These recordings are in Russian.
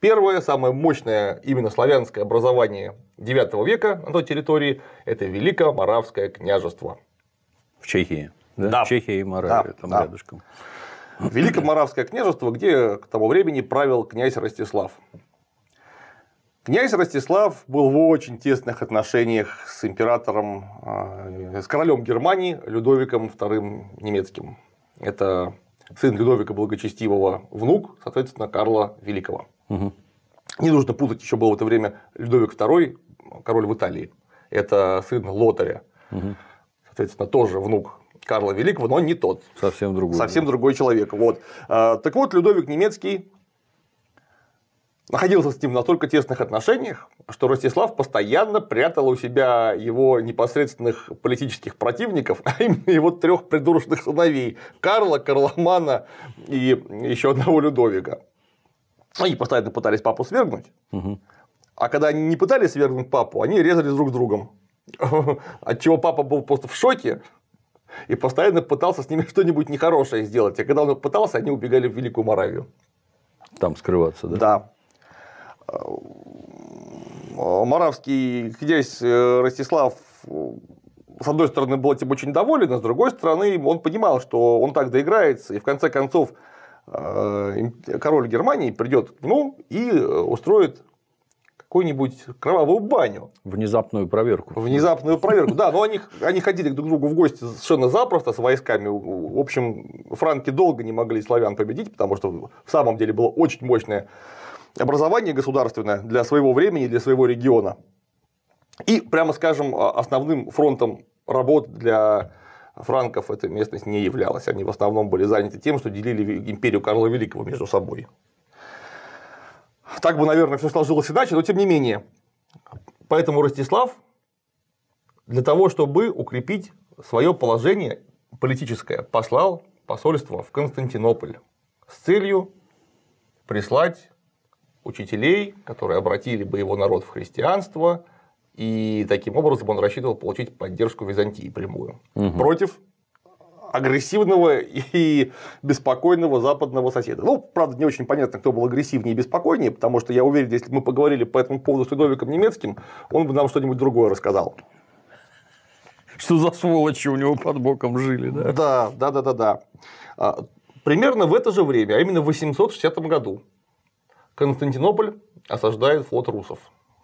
Первое, самое мощное именно славянское образование IX века на той территории – это Великоморавское княжество. В Чехии. Да? Да. Чехия и Моравия Да, там да. рядышком. Великоморавское княжество, где к тому времени правил князь Ростислав. Князь Ростислав был в очень тесных отношениях с императором, э, с королем Германии Людовиком II немецким. Это сын Людовика Благочестивого, внук, соответственно, Карла Великого. Мгм. Не нужно путать, еще был в это время Людовик II, король в Италии. Это сын Лотаря. Мгм. Соответственно, тоже внук Карла Великого, но не тот. Совсем другой. Совсем другой человек. Вот. А, Так вот, Людовик Немецкий находился с ним в настолько тесных отношениях, что Ростислав постоянно прятал у себя его непосредственных политических противников, а именно его трех придурочных сыновей Карла, Карломана и еще одного Людовика. Они постоянно пытались папу свергнуть, а когда они не пытались свергнуть папу, они резались друг с другом. От чего папа был просто в шоке и постоянно пытался с ними что-нибудь нехорошее сделать. А когда он пытался, они убегали в Великую Моравию. Там скрываться, да? Да. Моравский князь э, Ростислав с одной стороны, был этим очень доволен, а с другой стороны, он понимал, что он так доиграется, и в конце концов король Германии придет к нему и э, устроит какую-нибудь кровавую баню. Внезапную проверку. Внезапную проверку. Да, но они, они ходили друг к другу в гости совершенно запросто с войсками. В общем, франки долго не могли славян победить, потому что в самом деле было очень мощное образование государственное для своего времени, для своего региона. И, прямо скажем, основным фронтом работ для франков эта местность не являлась. Они в основном были заняты тем, что делили империю Карла Великого между собой. Так бы, наверное, все сложилось иначе, но тем не менее. Поэтому Ростислав для того, чтобы укрепить свое положение политическое, послал посольство в Константинополь с целью прислать учителей, которые обратили бы его народ в христианство, и таким образом он рассчитывал получить поддержку Византии прямую Мгм. против агрессивного и беспокойного западного соседа. Ну, правда, не очень понятно, кто был агрессивнее и беспокойнее, потому что я уверен, если бы мы поговорили по этому поводу с Людовиком Немецким, он бы нам что-нибудь другое рассказал. Что за сволочи у него под боком жили, да? Да, да, да, да, да. А, Примерно в это же время, а именно в 860 году, Константинополь осаждает флот русов.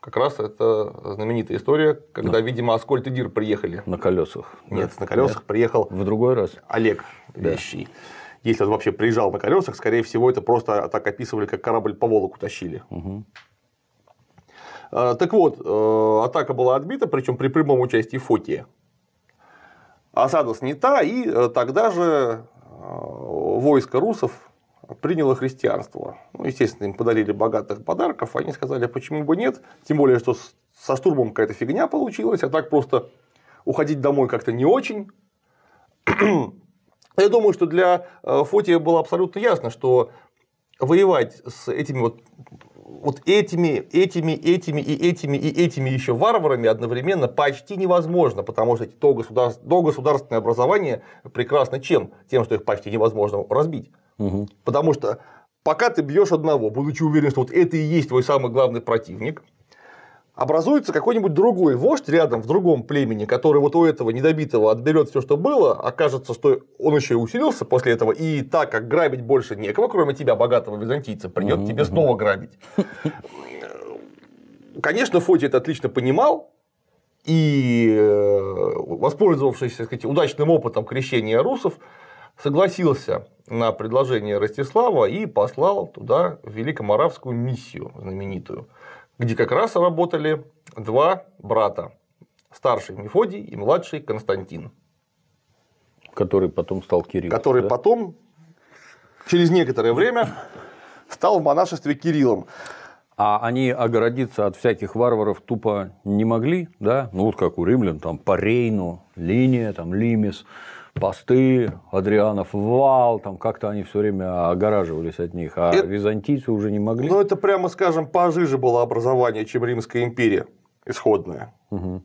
Как раз это знаменитая история, когда, видимо, Аскольд и Дир приехали. На колесах. Нет, на колесах приехал В другой раз. Олег Вещий. Если он вообще приезжал на колесах, скорее всего, это просто так описывали, как корабль по Волоку тащили. А, Так вот, э, атака была отбита, причем при прямом участии Фотия. Осада снята, и э, тогда же э, войско русов приняло христианство. Ну, естественно, им подарили богатых подарков, они сказали, почему бы нет, тем более, что со штурмом какая-то фигня получилась, а так просто уходить домой как-то не очень. Я думаю, что для э, Фотия было абсолютно ясно, что воевать с этими вот вот этими, этими, этими и этими и этими еще варварами одновременно почти невозможно, потому что то, государств- то государственное образование прекрасно чем? Тем, что их почти невозможно разбить. Мгм. Потому что пока ты бьешь одного, будучи уверен, что вот это и есть твой самый главный противник, образуется какой-нибудь другой вождь рядом в другом племени, который вот у этого недобитого отберет все, что было, окажется, что он еще и усилился после этого, и так как грабить больше некого, кроме тебя, богатого византийца, придет тебе снова грабить. Конечно, Фоти это отлично понимал, и, э, воспользовавшись так сказать, удачным опытом крещения русов, согласился на предложение Ростислава и послал туда Великоморавскую миссию знаменитую, где как раз работали два брата, старший Мефодий и младший Константин, Который потом стал Кириллом. который да? потом, через некоторое время, стал в монашестве Кириллом. А они огородиться от всяких варваров тупо не могли, да? Ну, вот как у римлян, там по Рейну, линия, там Лимис, посты, Адрианов вал, там как-то они все время огораживались от них, а Это- византийцы уже не могли. Ну, это, прямо скажем, пожиже было образование, чем Римская империя исходная. Мгм.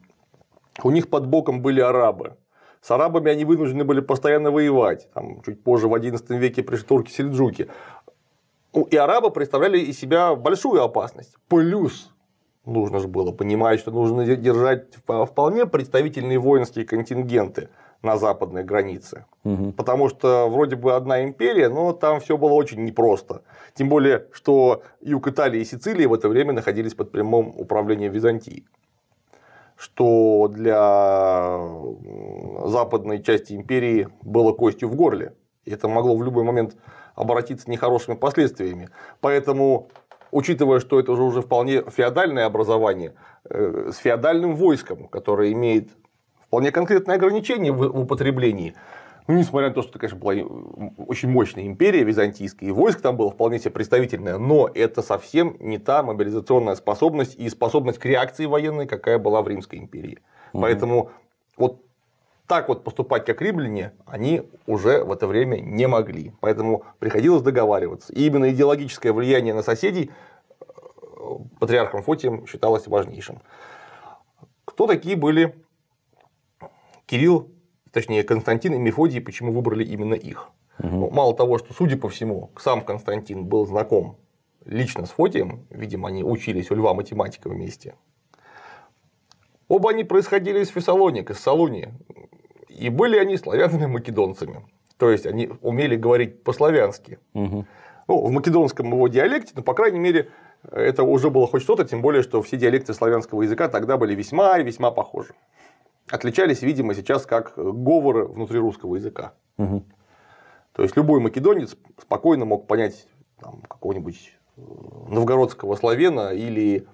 У них под боком были арабы. С арабами они вынуждены были постоянно воевать. Там, чуть позже, в XI веке, пришли турки-сельджуки. И арабы представляли из себя большую опасность. Плюс нужно же было понимать, что нужно держать вполне представительные воинские контингенты на западной границе. Угу. Потому что вроде бы одна империя, но там все было очень непросто. Тем более, что юг Италии и Сицилии в это время находились под прямым управлением Византии. Что для западной части империи было костью в горле. И это могло в любой момент обратиться нехорошими последствиями. Поэтому учитывая, что это уже, уже вполне феодальное образование, э, с феодальным войском, которое имеет вполне конкретные ограничения в, в употреблении, ну, несмотря на то, что это, конечно, была очень мощная империя византийская, и войск там было вполне себе представительное, но это совсем не та мобилизационная способность и способность к реакции военной, какая была в Римской империи. Угу. Поэтому вот так вот поступать, как римляне, они уже в это время не могли. Поэтому приходилось договариваться. И именно идеологическое влияние на соседей э, патриархом Фотием считалось важнейшим. Кто такие были Кирилл, точнее Константин и Мефодий, почему выбрали именно их? Угу. Мало того, что, судя по всему, сам Константин был знаком лично с Фотием, видимо, они учились у Льва математика вместе. Оба они происходили из Фессалоник, из Салунии, и были они славянами-македонцами. То есть они умели говорить по-славянски. Угу. Ну, в македонском его диалекте, но, по крайней мере, это уже было хоть что-то, тем более, что все диалекты славянского языка тогда были весьма и весьма похожи. Отличались, видимо, сейчас как говоры внутри русского языка. Угу. То есть любой македонец спокойно мог понять там, какого-нибудь э, новгородского славена или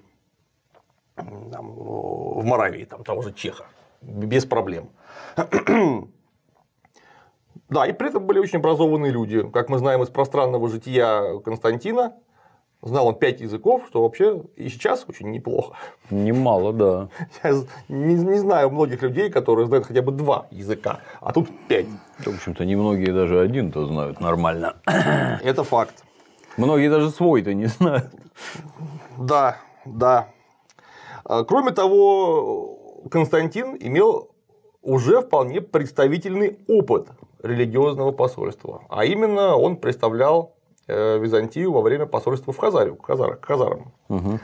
там, в Моравии там, того же Чеха без проблем. Да, и при этом были очень образованные люди. Как мы знаем из пространного жития Константина, знал он пять языков, что вообще и сейчас очень неплохо. Немало, да. Я не, не знаю многих людей, которые знают хотя бы два языка, а тут пять. В общем-то, немногие даже один-то знают нормально. Это факт. Многие даже свой-то не знают. Да, да. А, кроме того, Константин имел уже вполне представительный опыт религиозного посольства. А именно он представлял Византию во время посольства в Хазарию, к, Хазар, к Хазарам. Угу.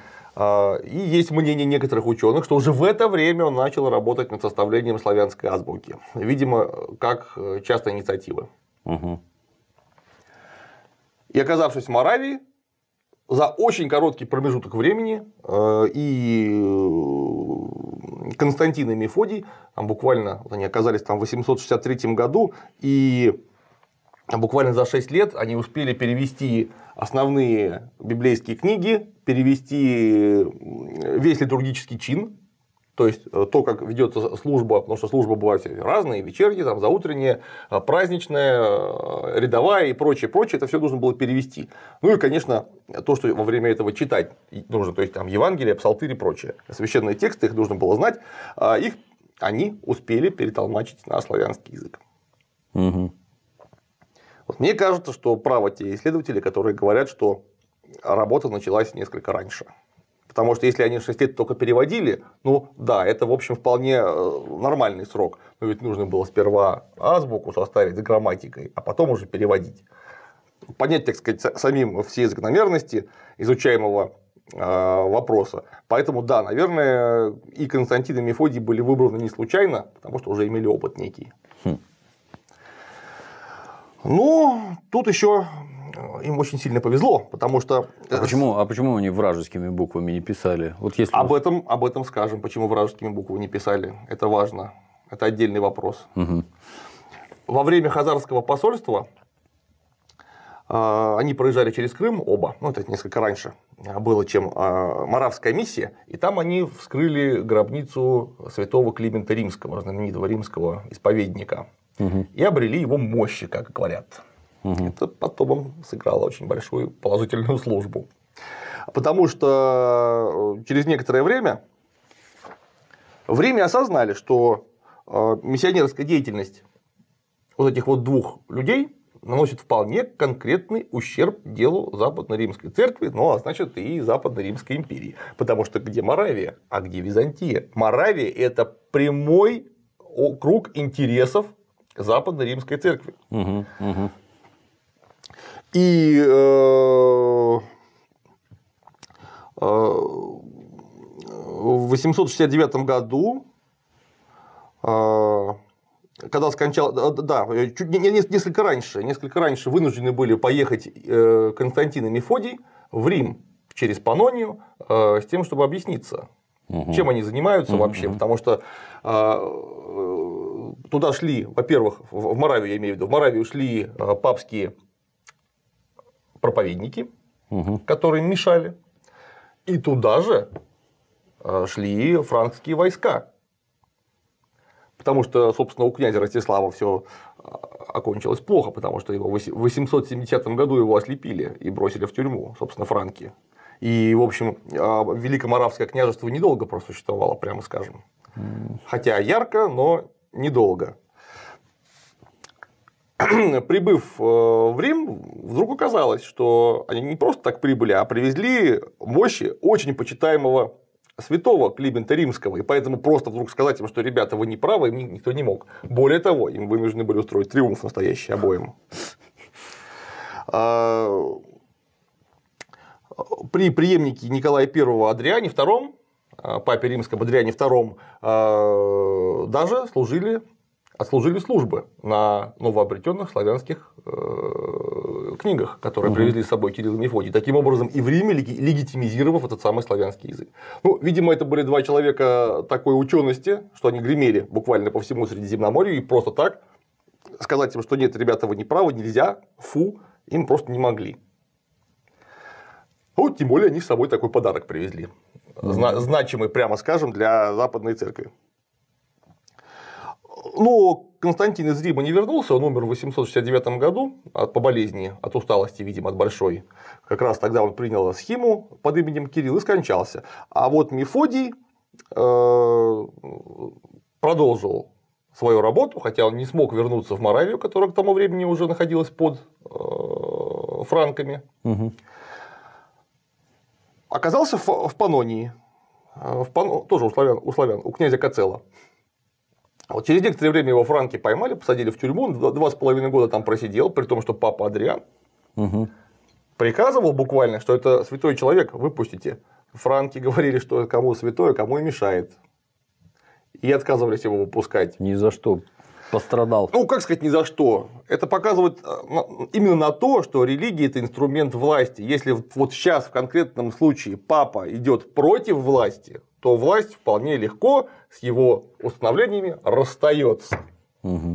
И есть мнение некоторых ученых, что уже в это время он начал работать над составлением славянской азбуки. Видимо, как э, частная инициатива. Угу. И оказавшись в Моравии, за очень короткий промежуток времени э, и Константин и Мефодий, там буквально они оказались там в 863 году, и буквально за 6 лет они успели перевести основные библейские книги, перевести весь литургический чин, то есть э, то, как ведется служба, потому что служба бывает разные, вечерние, там, заутренняя, э, праздничная, э, рядовая и прочее, прочее, это все нужно было перевести. Ну и, конечно, то, что во время этого читать нужно, то есть там Евангелие, Псалтырь и прочее. Священные тексты, их нужно было знать, а их они успели перетолмачить на славянский язык. Угу. Вот мне кажется, что правы те исследователи, которые говорят, что работа началась несколько раньше. Потому что если они 6 лет только переводили, ну да, это, в общем, вполне э, нормальный срок. Но ведь нужно было сперва азбуку составить с грамматикой, а потом уже переводить. Понять, так сказать, самим все закономерности изучаемого э, вопроса. Поэтому, да, наверное, и Константин и Мефодий были выбраны не случайно, потому что уже имели опыт некий. Хм. Ну, тут еще им очень сильно повезло, потому что... А почему, а почему они вражескими буквами не писали? Вот если об, этом, об этом скажем, почему вражескими буквами не писали. Это важно. Это отдельный вопрос. Угу. Во время Хазарского посольства э, они проезжали через Крым оба, ну это несколько раньше было, чем э, Моравская миссия, и там они вскрыли гробницу святого Климента Римского, знаменитого римского исповедника, угу. и обрели его мощи, как говорят. Угу. Это потом сыграло очень большую положительную службу. Потому что э, через некоторое время в Риме осознали, что э, миссионерская деятельность вот этих вот двух людей наносит вполне конкретный ущерб делу Западно-Римской церкви, ну а значит и Западно-Римской империи. Потому что где Моравия, а где Византия? Моравия – это прямой круг интересов Западно-Римской церкви. Угу, угу. И э, э, в 869 году, э, когда скончал, да, чуть, не, не, несколько раньше, несколько раньше вынуждены были поехать Константин и Мефодий в Рим через Панонию с тем, чтобы объясниться, угу. чем они занимаются угу. вообще, потому что туда шли, во-первых, в Моравию я имею в виду, в Моравию шли папские проповедники, угу. которые мешали, и туда же шли франкские войска, потому что, собственно, у князя Ростислава все окончилось плохо, потому что его в 870 году его ослепили и бросили в тюрьму, собственно, франки. И, в общем, Великоморавское княжество недолго просуществовало, прямо скажем. Хотя ярко, но недолго. Прибыв э, в Рим, вдруг оказалось, что они не просто так прибыли, а привезли мощи очень почитаемого святого Климента Римского, и поэтому просто вдруг сказать им, что ребята, вы не правы, им никто не мог. Более того, им вынуждены были устроить триумф настоящий обоим. А, при преемнике Николая I Адриане II, папе римском Адриане II, а, даже служили, отслужили службы на новообретенных славянских э, книгах, которые угу. привезли с собой Кирилл и Мефодий, таким образом и в Риме легитимизировав этот самый славянский язык. Ну, видимо, это были два человека такой учености, что они гремели буквально по всему Средиземноморью, и просто так сказать им, что нет, ребята, вы не правы, нельзя, фу, им просто не могли. Ну, тем более они с собой такой подарок привезли. Зна- значимый, прямо скажем, для Западной Церкви. Но Константин из Рима не вернулся, он умер в 869 году от, по болезни, от усталости, видимо, от большой. Как раз тогда он принял схему под именем Кирилл и скончался. А вот Мефодий э, продолжил свою работу, хотя он не смог вернуться в Моравию, которая к тому времени уже находилась под э, франками. Угу оказался в Панонии, э, в Пан... тоже у славян, у славян, у князя Кацела. Вот через некоторое время его франки поймали, посадили в тюрьму, он два с половиной года там просидел, при том, что папа Адриан угу. приказывал буквально, что это святой человек, выпустите. Франки говорили, что кому святое, кому и мешает. И отказывались его выпускать. Ни за что пострадал. Ну, как сказать, ни за что. Это показывает э, именно на то, что религия – это инструмент власти. Если вот сейчас в конкретном случае папа идет против власти, то власть вполне легко с его установлениями расстается. Угу.